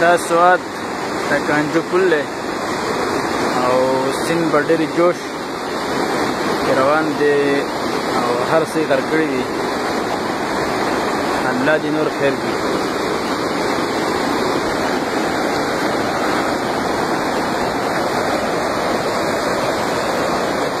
دا سواد د کانجو پل دی او سیند به ډېر جوش روان دی او هر څه یې درکړي دي الله دې نور خیر کړي